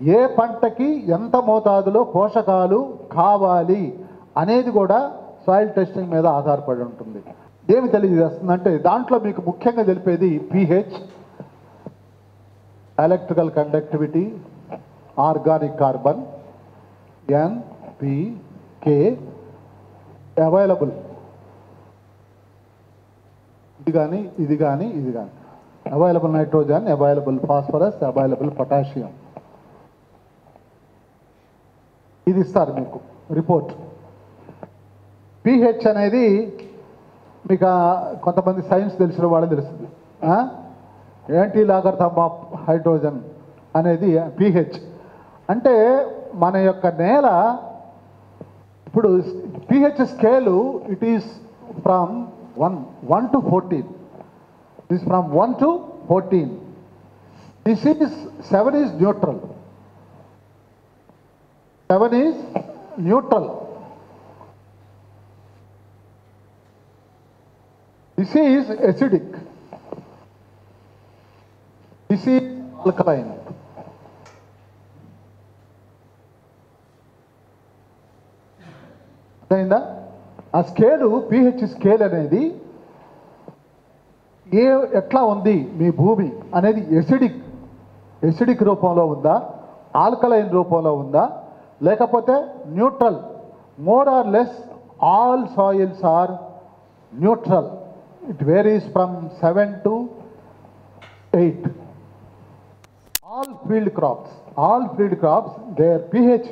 ఏ పంటకి ఎంత మోతాదులో పోషకాలు కావాలి అనేది కూడా సాయిల్ టెస్టింగ్ మీద ఆధారపడి ఉంటుంది. ఏమి తెలియజేస్తుందంటే దాంట్లో మీకు ముఖ్యంగా తెలిపేది pH electrical conductivity organic carbon N K available ఇది కానీ ఇది కానీ ఇది కానీ. Available nitrogen available phosphorus available potassium ఇది ఇస్తారు మీకు రిపోర్ట్. పిహెచ్ అనేది మీకు కొంతమంది సైన్స్ తెలిసిన వాళ్ళకి తెలుస్తుంది. యాంటీ లాగర్థమ్ ఆఫ్ హైడ్రోజన్ అనేది పిహెచ్? అంటే మన యొక్క నేల ఇప్పుడు pH scale it is from one one to fourteen. This from one to fourteen this is seven is neutral seven is neutral this is acidic this is alkaline అర్థమైందా? ఆ scale pH scale అనేది ఏ ఎట్లా ఉంది మీ భూమి అనేది acidic acidic రూపంలో ఉందా? Alkaline రూపంలో ఉందా? లేకపోతే neutral. More or less all soils are neutral it varies from seven to eight all field crops all field crops there pH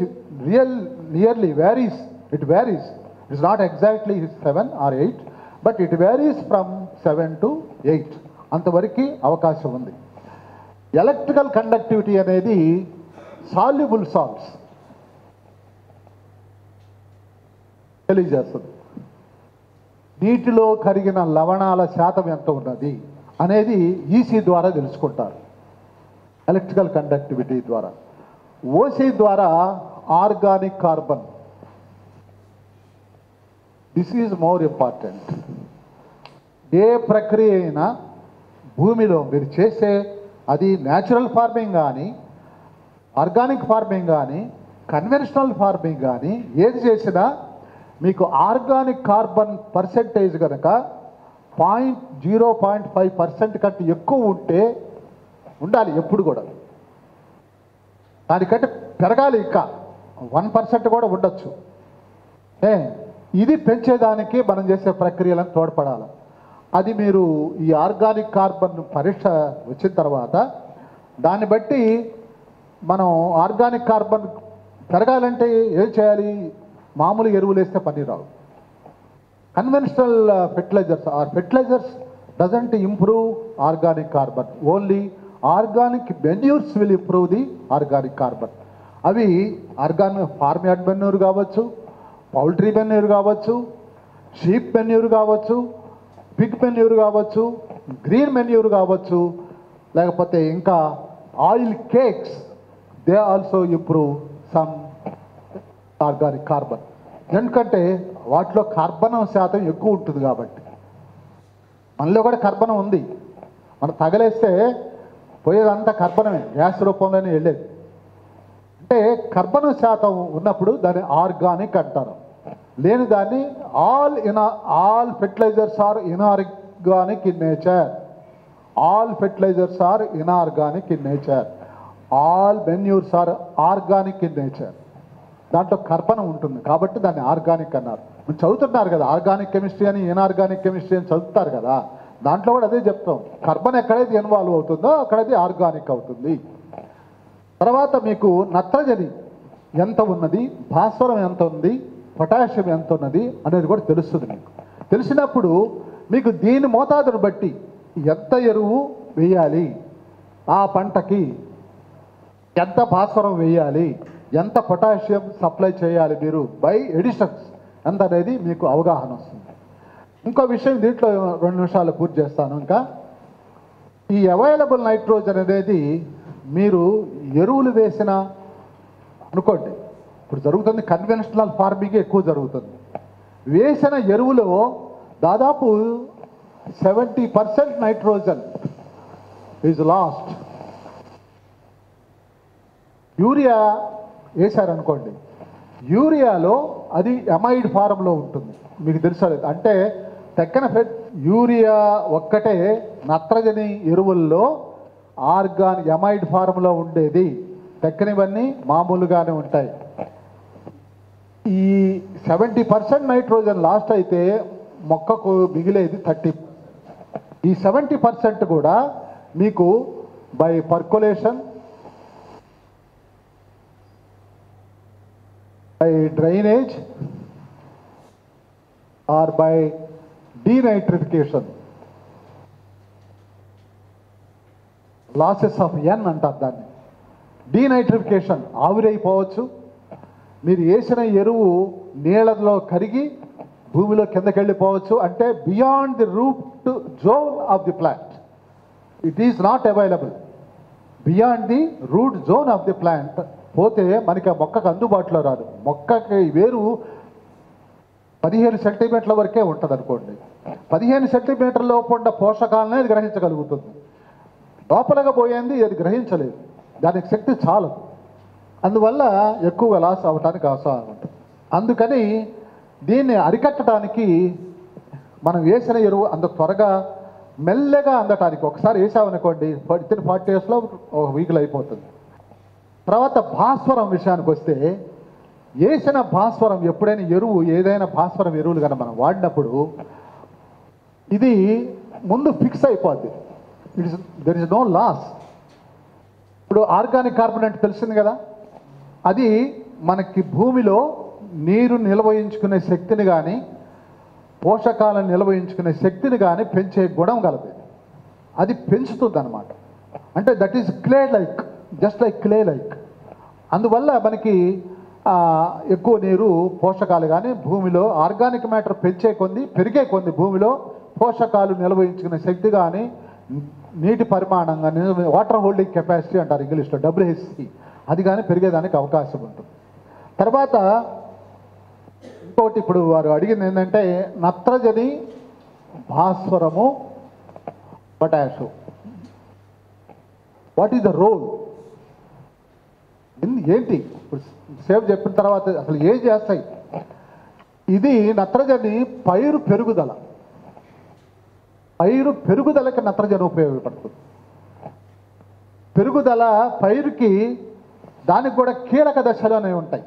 real nearly varies it varies it's not exactly seven or eight but it varies from seven to eight అంతవరకు అవకాశం ఉంది. Electrical conductivity అనేది soluble salts తెలియజేస్తుంది. నీటిలో కరిగిన లవణాల శాతం ఎంత ఉన్నది అనేది ఈసీ ద్వారా తెలుసుకుంటారు. ఎలక్ట్రికల్ కండక్టివిటీ ద్వారా. ఓసీ ద్వారా organic carbon. This is more important ఏ ప్రక్రియ అయినా భూమిలో మీరు చేసే అది న్యాచురల్ ఫార్మింగ్ కానీ ఆర్గానిక్ ఫార్మింగ్ కానీ కన్వెన్షనల్ ఫార్మింగ్ కానీ ఏది చేసినా మీకు ఆర్గానిక్ కార్బన్ పర్సెంటేజ్ కనుక point zero point five percent కంటే ఎక్కువ ఉంటే ఉండాలి ఎప్పుడు కూడా. దానికంటే పెరగాలి ఇంకా. వన్ పర్సెంట్ కూడా ఉండొచ్చు. ఏ ఇది పెంచేదానికి మనం చేసే ప్రక్రియలను తోడ్పడాలి. అది మీరు ఈ ఆర్గానిక్ కార్బన్ పరీక్ష వచ్చిన తర్వాత దాన్ని బట్టి మనం ఆర్గానిక్ కార్బన్ పెరగాలంటే ఏం చేయాలి? మామూలు ఎరువులు వేస్తే పని రావు. Conventional fertilizers or fertilizers doesn't improve organic carbon only organic manures will improve the organic carbon అవి ఆర్గానిక్ ఫార్మ్ యాడ్ మెన్యూర్ కావచ్చు పౌల్ట్రీ మెన్యూర్ కావచ్చు షీప్ మెన్యూర్ కావచ్చు పిగ్ మెన్యూర్ కావచ్చు గ్రీన్ మెన్యూర్ కావచ్చు. లేకపోతే ఇంకా oil cakes they also improve some organic carbon. ఎందుకంటే వాటిలో కార్బనం శాతం ఎక్కువ ఉంటుంది కాబట్టి. మనలో కూడా కర్బనం ఉంది. మనం తగలేస్తే పోయేదంతా కర్బనమే గ్యాస్ రూపంలోనే వెళ్ళేది. అంటే కర్బన శాతం ఉన్నప్పుడు దాన్ని ఆర్గానిక్ అంటారు. లేని దాన్ని all in all fertilizers are inorganic in nature. All fertilizers are inorganic in nature. All manures are organic in nature. దాంట్లో కర్బనం ఉంటుంది. కాబట్టి దాన్ని ఆర్గానిక్ అన్నారు. చదువుతుంటారు చదువుతున్నారు కదా ఆర్గానిక్ కెమిస్ట్రీ అని ఇన్ఆర్గానిక్ కెమిస్ట్రీ అని చదువుతారు కదా దాంట్లో కూడా అదే చెప్తాం. కర్బన్ ఎక్కడైతే ఇన్వాల్వ్ అవుతుందో అక్కడైతే ఆర్గానిక్ అవుతుంది. తర్వాత మీకు నత్రజని ఎంత ఉన్నది భాస్వరం ఎంత ఉంది పొటాషియం ఎంత ఉన్నది అనేది కూడా తెలుస్తుంది మీకు. తెలిసినప్పుడు మీకు దీని మోతాదును బట్టి ఎంత ఎరువు వేయాలి? ఆ పంటకి ఎంత భాస్వరం వేయాలి? ఎంత పొటాషియం సప్లై చేయాలి మీరు? By additions. ఎంత అనేది మీకు అవగాహన వస్తుంది. ఇంకో విషయం దీంట్లో రెండు నిమిషాలు పూర్తి చేస్తాను ఇంకా. ఈ అవైలబుల్ నైట్రోజన్ అనేది మీరు ఎరువులు వేసిన అనుకోండి. ఇప్పుడు జరుగుతుంది కన్వెన్షనల్ ఫార్మింగ్ ఎక్కువ జరుగుతుంది. వేసిన ఎరువులో దాదాపు seventy percent nitrogen is lost urea వేశారనుకోండి యూరియాలో అది ఎమైడ్ ఫారంలో ఉంటుంది. మీకు తెలుసా లేదు. అంటే తెక్కన ఫెట్ యూరియా ఒక్కటే నత్రజని ఎరువుల్లో ఆర్గాన్ ఎమైడ్ ఫారంలో ఉండేది. తెక్కనివన్నీ మామూలుగానే ఉంటాయి. ఈ సెవెంటీ పర్సెంట్ నైట్రోజన్ లాస్ట్ అయితే మొక్కకు మిగిలేది థర్టీ ఈ సెవెంటీ పర్సెంట్ కూడా మీకు by percolation by drainage or by denitrification. Losses of N అంటారు దాన్ని. డీనైట్రిఫికేషన్ ఆవిరైపోవచ్చు. మీరు వేసిన ఎరువు నీళ్ళలో కరిగి భూమిలో కిందకి వెళ్ళిపోవచ్చు అంటే beyond the root zone of the plant it is not available beyond the root zone of the plant పోతే మనకి ఆ మొక్కకు అందుబాటులో రాదు. మొక్కకి వేరు పదిహేను సెంటీమీటర్ల వరకే ఉంటుంది అనుకోండి. పదిహేను సెంటీమీటర్ల లోపు ఉన్న పోషకాలనే అది గ్రహించగలుగుతుంది. లోపలగా పోయింది అది గ్రహించలేదు. దానికి శక్తి చాలు అందువల్ల ఎక్కువగా లాస్ అవ్వటానికి అవసరం ఉంటుంది. అందుకని దీన్ని అరికట్టడానికి మనం వేసిన ఎరువు అంత త్వరగా మెల్లగా అందటానికి. ఒకసారి వేసామనుకోండి ఇతని ఫార్టీ డేస్లో ఒక వీక్లో అయిపోతుంది. తర్వాత భాస్వరం విషయానికి వస్తే వేసిన భాస్వరం ఎప్పుడైనా ఎరువు ఏదైనా భాస్వరం ఎరువులు కానీ మనం వాడినప్పుడు ఇది ముందు ఫిక్స్ అయిపోద్ది. It is there is no loss ఇప్పుడు ఆర్గానిక్ కార్బన్ తెలిసింది కదా? అది మనకి భూమిలో నీరు నిల్వయించుకునే శక్తిని కానీ పోషకాలను నిల్వయించుకునే శక్తిని కానీ పెంచే గుణం కలదు అది పెంచుతుంది అనమాట అంటే that is clay like just like clay like అందువల్ల మనకి ఎక్కువ నీరు పోషకాలు కానీ భూమిలో ఆర్గానిక్ మ్యాటర్ పెంచే కొంది పెరిగే కొంది భూమిలో పోషకాలు నిల్వహించుకునే శక్తి కానీ నీటి పరిమాణం కానీ వాటర్ హోల్డింగ్ కెపాసిటీ అంటారు ఇంగ్లీష్లో డబ్ల్యూహెచ్సి అది కానీ పెరిగేదానికి అవకాశం ఉంటుంది. తర్వాత ఇంకోటి ఇప్పుడు వారు అడిగింది ఏంటంటే నత్రజని భాస్వరము potash. What is the role ఏంటి? ఇప్పుడు సేవ్ చెప్పిన తర్వాత అసలు ఏం చేస్తాయి? ఇది నత్రజని పైరు పెరుగుదల. పైరు పెరుగుదలకి నత్రజని ఉపయోగపడుతుంది. పెరుగుదల పైరుకి దానికి కూడా కీలక దశలోనే ఉంటాయి.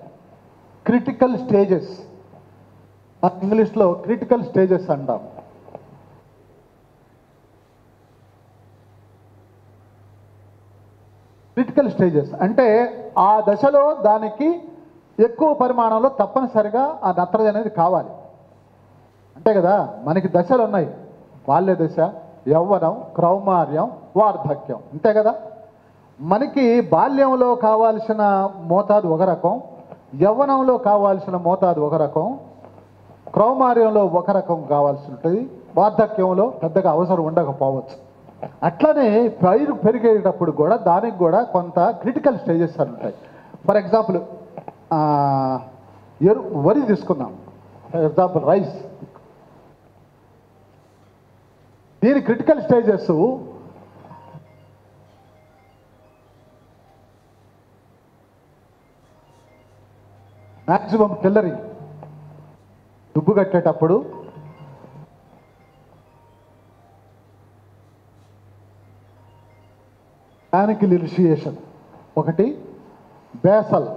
క్రిటికల్ స్టేజెస్ ఇంగ్లీష్లో క్రిటికల్ స్టేజెస్ అంటాం. క్రిటికల్ స్టేజెస్ అంటే ఆ దశలో దానికి ఎక్కువ పరిమాణంలో తప్పనిసరిగా ఆ నత్రజ అనేది కావాలి. అంతే కదా? మనకి దశలు ఉన్నాయి. బాల్య దశ యవ్వనం క్రౌమార్యం వార్ధక్యం. అంతే కదా? మనకి బాల్యంలో కావాల్సిన మోతాదు ఒక రకం యవ్వనంలో కావాల్సిన మోతాదు ఒక రకం క్రౌమార్యంలో ఒక రకం కావాల్సి ఉంటుంది. వార్ధక్యంలో పెద్దగా అవసరం ఉండకపోవచ్చు. అట్లనే పైరు పెరిగేటప్పుడు కూడా దానికి కూడా కొంత క్రిటికల్ స్టేజెస్ అని ఉంటాయి. ఫర్ ఎగ్జాంపుల్ ఎరు వరి తీసుకుందాం. For example rice. దీని క్రిటికల్ స్టేజెస్ మ్యాక్సిమం పిల్లరి దుబ్బు కట్టేటప్పుడు ప్యానికల్ ఇనిషియేషన్ ఒకటి basal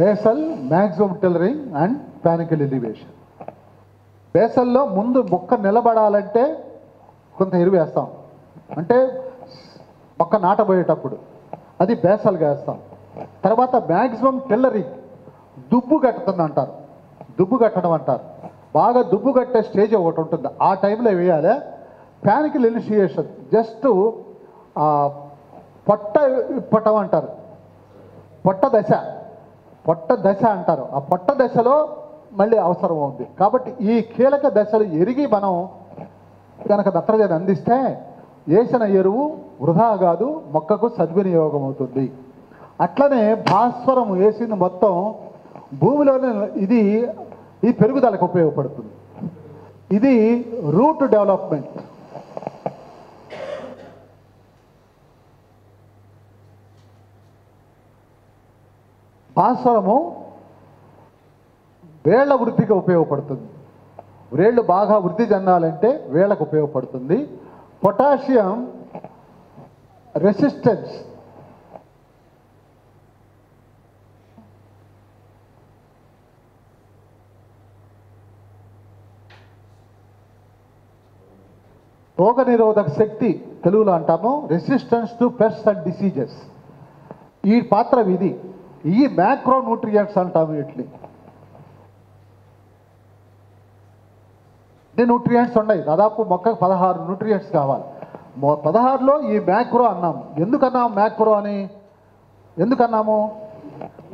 basal maximum tillering and panicle elevation బేసల్లో ముందు మొక్క నిలబడాలంటే కొంత ఎరువు వేస్తాం. అంటే మొక్క నాటబోయేటప్పుడు అది బేసల్గా వేస్తాం. తర్వాత మ్యాక్సిమం టెల్లరింగ్ దుబ్బు కట్టుతుంది అంటారు. దుబ్బు కట్టడం అంటారు. బాగా దుబ్బు కట్టే స్టేజ్ ఒకటి ఉంటుంది. ఆ టైంలో వేయాలి. ప్యానికల్ ఇనిషియేషన్ జస్ట్ పొట్ట ఇప్పటం అంటారు. పొట్ట దశ. పొట్ట దశ అంటారు. ఆ పొట్ట దశలో మళ్ళీ అవసరం ఉంది కాబట్టి ఈ కీలక దశలు ఎరిగి మనం కనుక నత్రజని అందిస్తే వేసిన ఎరువు వృధా కాదు మొక్కకు సద్వినియోగం అవుతుంది. అట్లనే భాస్వరం వేసింది మొత్తం భూమిలోనే ఇది ఈ పెరుగుదలకు ఉపయోగపడుతుంది. ఇది రూట్ డెవలప్మెంట్. భాస్వరము వేళ్ళ వృద్ధికి ఉపయోగపడుతుంది. వేళ్ళు బాగా వృద్ధి చెందాలంటే వేళ్ళకు ఉపయోగపడుతుంది. Potassium resistance. రోగ నిరోధక శక్తి తెలుగులో అంటాము. Resistance to pest and diseases ఈ పాత్ర ఇది ఈ మ్యాక్రో న్యూట్రియంట్స్ అంటాం వీటిని. ఇన్ని న్యూట్రియంట్స్ ఉన్నాయి? దాదాపు మొక్కకు పదహారు న్యూట్రియంట్స్ కావాలి. పదహారులో ఈ మ్యాక్రో అన్నాము ఎందుకన్నాము మ్యాక్రో అని? ఎందుకన్నాము?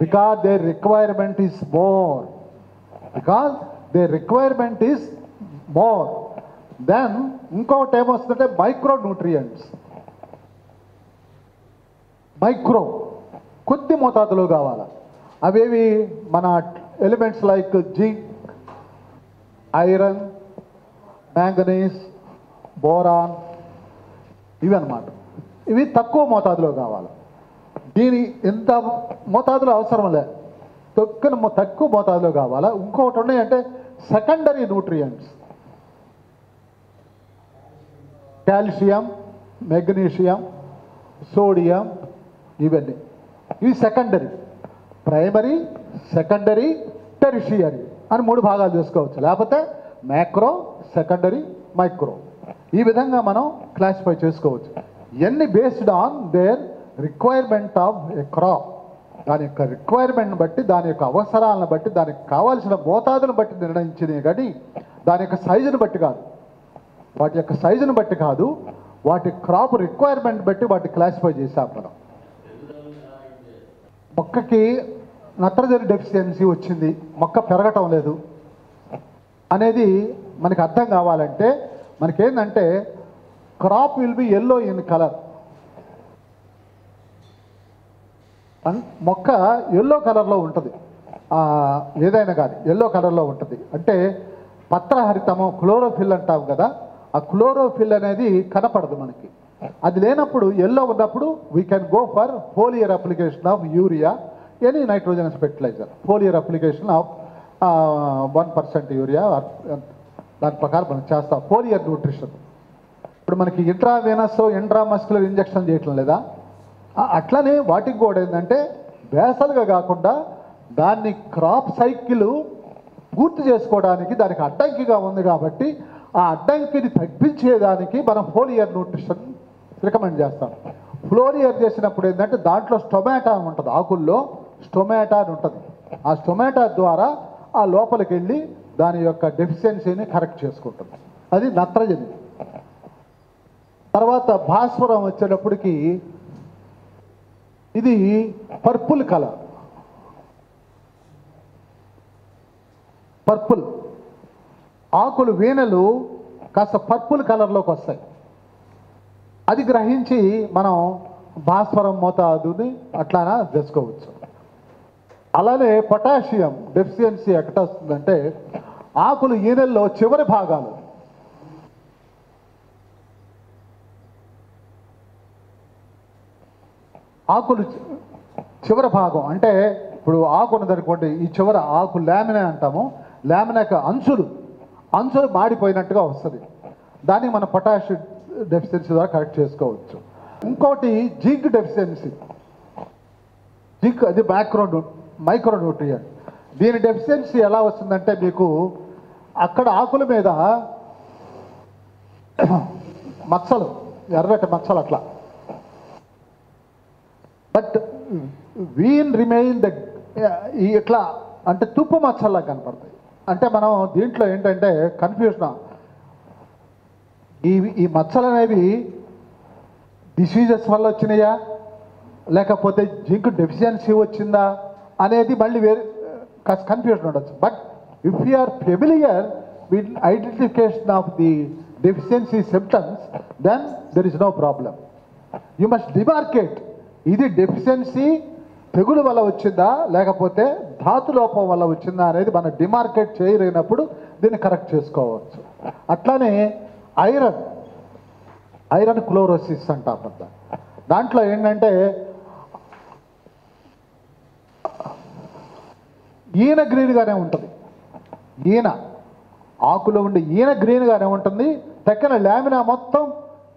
Because they requirement is more because they requirement is more then ఇంకొకటి ఏమొస్తుందంటే మైక్రో న్యూట్రియంట్స్ మైక్రో కొద్ది మోతాదులో కావాలి? అవేవి మన elements like zinc iron manganese boron ఇవి అన్నమాట ఇవి తక్కువ మోతాదులో కావాలి. దీని ఎంత మోతాదులో అవసరం లే. తొక్కిన తక్కువ మోతాదులో కావాలా. ఇంకొకటి ఉన్నాయంటే secondary nutrients calcium magnesium sodium ఇవన్నీ. ఇవి సెకండరీ ప్రైమరీ సెకండరీ టెరిషియరీ అని మూడు భాగాలు చేసుకోవచ్చు. లేకపోతే మ్యాక్రో సెకండరీ మైక్రో ఈ విధంగా మనం క్లాసిఫై చేసుకోవచ్చు. ఎన్ని based on their requirement of a crop దాని యొక్క రిక్వైర్మెంట్ని బట్టి దాని యొక్క అవసరాలను బట్టి దానికి కావాల్సిన మోతాదును బట్టి నిర్ణయించినవి కానీ దాని యొక్క సైజును బట్టి కాదు. వాటి యొక్క సైజును బట్టి కాదు. వాటి క్రాప్ రిక్వైర్మెంట్ బట్టి వాటి క్లాసిఫై చేశాం మనం. మొక్కకి నత్రజని డెఫిషియన్సీ వచ్చింది. మొక్క పెరగటం లేదు. అనేది మనకి అర్థం కావాలంటే మనకేంటంటే crop will be yellow in colour మొక్క ఎల్లో కలర్లో ఉంటుంది. ఏదైనా కానీ ఎల్లో కలర్లో ఉంటుంది. అంటే పత్రహరితము క్లోరోఫిల్ అంటాం కదా ఆ క్లోరోఫిల్ అనేది కనపడదు మనకి. అది లేనప్పుడు ఎల్లో ఉన్నప్పుడు we can go for foliar application of urea any nitrogenous fertiliser foliar application of one percent urea దాని ప్రకారం మనం చేస్తాం. ఫోలియర్ న్యూట్రిషన్ ఇప్పుడు మనకి ఇంట్రావెనస్ ఇంట్రామస్కులర్ ఇంజెక్షన్ చేయటం లేదా? అట్లనే వాటికి కూడా ఏంటంటే వేసలుగా కాకుండా దాన్ని క్రాప్ సైకిల్ పూర్తి చేసుకోవడానికి దానికి అడ్డంకిగా ఉంది కాబట్టి ఆ అడ్డంకిని తగ్గించేదానికి మనం ఫోలియర్ న్యూట్రిషన్ రికమెండ్ చేస్తాను. ఫ్లోరియర్ చేసినప్పుడు ఏంటంటే దాంట్లో స్టొమాటా ఉంటుంది. ఆకుల్లో స్టొమాటా అని ఉంటుంది. ఆ స్టొమాటా ద్వారా ఆ లోపలికి వెళ్ళి దాని యొక్క డెఫిషియన్సీని కరెక్ట్ చేసుకుంటుంది. అది నత్రజని. తర్వాత భాస్వరం వచ్చేటప్పటికి ఇది పర్పుల్ కలర్. పర్పుల్. ఆకులు వీణలు కాస్త పర్పుల్ కలర్లోకి వస్తాయి. అది గ్రహించి మనం భాస్వరం మోతాదుని అట్లానా తెచ్చుకోవచ్చు అలానే పొటాషియం డెఫిషియన్సీ ఎక్కడ వస్తుందంటే ఆకులు ఈనెల్లో చివరి భాగాలు. ఆకులు చివరి భాగం అంటే ఇప్పుడు ఆకు ఉన్నదనుకోండి ఈ చివర ఆకు లామినే అంటాము. లామినాక అంచులు అంచులు మాడిపోయినట్టుగా వస్తుంది. దాన్ని మనం పొటాషియం డెఫిషియన్సీ ద్వారా కరెక్ట్ చేసుకోవచ్చు. ఇంకోటి జింక్ డెఫిషియన్సీ జింక్ అది మైక్రో మైక్రో న్యూట్రియన్ దీని డెఫిషియన్సీ ఎలా వస్తుందంటే మీకు అక్కడ ఆకుల మీద మచ్చలు ఎర్రటి మచ్చలు అట్లా. బట్ వీన్ రిమైన్ ద ఈ ఇట్లా అంటే తుప్పు మచ్చల్లా కనపడతాయి. అంటే మనం దీంట్లో ఏంటంటే కన్ఫ్యూజన్? ఈ ఈ మచ్చలు అనేవి డిసీజెస్ వల్ల వచ్చినాయా? లేకపోతే జింక్ డెఫిషియన్సీ వచ్చిందా? అనేది మళ్ళీ వేరే కన్ఫ్యూజన్ ఉండొచ్చు. But if you are familiar with identification of the deficiency symptoms then there is no problem you must demarcate ఇది డెఫిషియన్సీ తెగులు వల్ల వచ్చిందా? లేకపోతే ధాతు లోపం వల్ల వచ్చిందా? అనేది మనం డిమార్కెట్ చేయలేనప్పుడు దీన్ని కరెక్ట్ చేసుకోవచ్చు. అట్లానే ఐరన్ ఐరన్ క్లోరోసిస్ అంట అంత దాంట్లో ఏంటంటే ఈయన గ్రీన్గానే ఉంటుంది. ఈయన ఆకులో ఉండే ఈయన గ్రీన్గానే ఉంటుంది. తక్కిన లామినా మొత్తం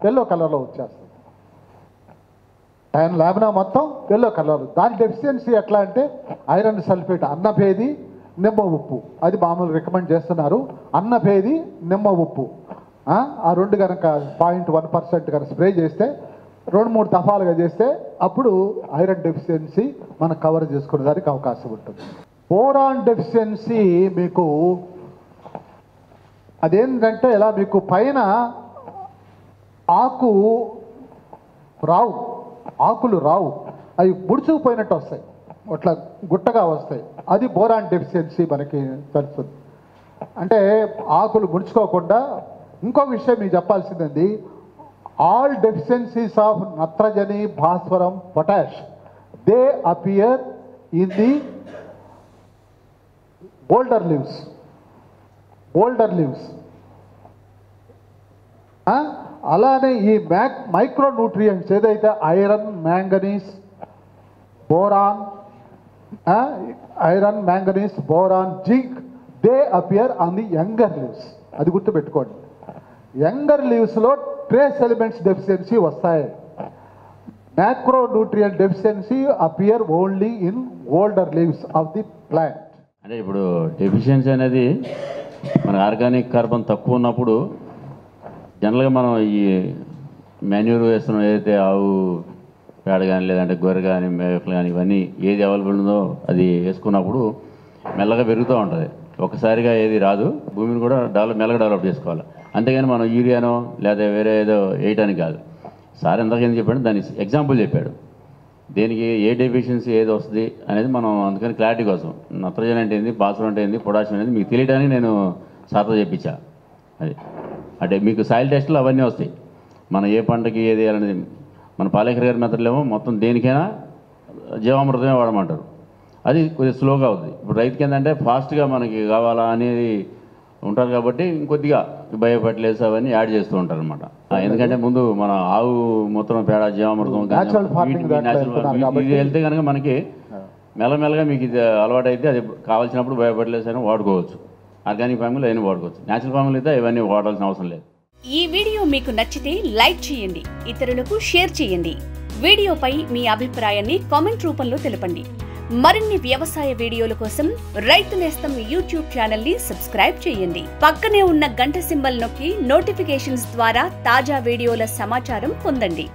ఎల్లో కలర్లో వచ్చేస్తుంది. ఆయన లామినా మొత్తం ఎల్లో కలర్ దాని డెఫిషియన్సీ ఎట్లా అంటే ఐరన్ సల్ఫేట్ అన్నభేది నిమ్మ ఉప్పు. అది మామూలు రికమెండ్ చేస్తున్నారు. అన్నభేది నిమ్మ ఉప్పు. ఆ? రెండు కనుక పాయింట్ వన్ పర్సెంట్ కనుక స్ప్రే చేస్తే రెండు మూడు తఫాలుగా చేస్తే అప్పుడు ఐరన్ డెఫిషియన్సీ మనం కవర్ చేసుకునే దానికి అవకాశం ఉంటుంది. బోరాన్ డెఫిషియన్సీ మీకు అదేంటంటే ఇలా మీకు పైన ఆకు రావు ఆకులు రావు. అవి ముడుచుకుపోయినట్టు వస్తాయి. అట్లా గుట్టగా వస్తాయి. అది బోరాన్ డెఫిషియన్సీ మనకి తెలుస్తుంది. అంటే ఆకులు ముడుచుకోకుండా ఇంకో విషయం మీకు చెప్పాల్సింది ఆల్ డెఫిషియన్సీస్ ఆఫ్ నత్రజని భాస్వరం potash they appear in the bolder leaves bolder leaves అలానే ఈ మ్యాక్ మైక్రో న్యూట్రియంట్స్ ఏదైతే iron manganese boron iron manganese boron zinc they appear on the younger leaves అది గుర్తుపెట్టుకోండి. యంగర్ లీవ్స్లో ట్రేస్ ఎలిమెంట్స్ డెఫిషియన్సీ వస్తాయి. Macronutrient deficiency appear only in older leaves of the plant అంటే ఇప్పుడు deficiency అనేది మన organic carbon తక్కువ ఉన్నప్పుడు జనరల్గా మనం ఈ మాన్యూర్ వేస్తున్నాం. ఏదైతే ఆవు పేడ కానీ లేదంటే గొర్రె కానీ మేకలు కానీ ఇవన్నీ ఏది అవైలబుల్ ఉందో అది వేసుకున్నప్పుడు మెల్లగా పెరుగుతూ ఉంటుంది. ఒకసారిగా ఏది రాదు. భూమిని కూడా డెవలప్ మెల్లగా డెవలప్ చేసుకోవాలి. అంతేగాని మనం యూరియానో లేదా వేరే ఏదో వేయటానికి కాదు. సార్ ఎంతకైనా ఏం చెప్పాడు? దాని ఎగ్జాంపుల్ చెప్పాడు. దేనికి ఏ డెఫిషియన్సీ ఏది వస్తుంది అనేది మనం అందుకని క్లారిటీ కోసం. నత్రజని అంటే ఏంది? భాస్వరం అంటే ఏంది? పొటాషియం అనేది మీకు తెలియడానికి నేను సార్తో చెప్పించా. అది. అంటే మీకు సాయిల్ టెస్ట్లు అవన్నీ వస్తాయి. మనం ఏ పంటకి ఏది అనేది మన పాలేకర్ గారి మెథడ్లు మొత్తం దేనికైనా జీవామృతమే వాడమంటారు. అది కొద్దిగా స్లోగా అవుతుంది ఇప్పుడు రైతుకి ఏంటంటే ఫాస్ట్గా మనకి కావాలా అనేది ఉంటారు కాబట్టి ఇంకొద్దిగా బయో ఫర్టిలైజర్స్ అవన్నీ యాడ్ చేస్తూ ఉంటారు అనమాట ఎందుకంటే ముందు మన ఆవు మూత్రం పేడ జీవామృతం ఇది- వెళ్తే కనుక మనకి మెల్లమెల్లగా మీకు ఇది అలవాటు అయితే అది కావాల్సినప్పుడు బయో ఫర్టిలైజర్స్ అయినా వాడుకోవచ్చు. ఆర్గానిక్ ఫార్మింగ్లో అయినా వాడుకోవచ్చు. న్యాచురల్ ఫార్మింగ్ అయితే ఇవన్నీ వాడాల్సిన అవసరం లేదు. ఈ వీడియో మీకు నచ్చితే లైక్ చేయండి ఇతరులకు షేర్ చేయండి. వీడియోపై మీ అభిప్రాయాన్ని కామెంట్ రూపంలో తెలపండి. మరిన్ని వ్యవసాయ వీడియోల కోసం రైతు నేస్తం యూట్యూబ్ ఛానల్ని సబ్స్క్రైబ్ చేయండి. పక్కనే ఉన్న గంట సింబల్ నొక్కి నోటిఫికేషన్స్ ద్వారా తాజా వీడియోల సమాచారం పొందండి.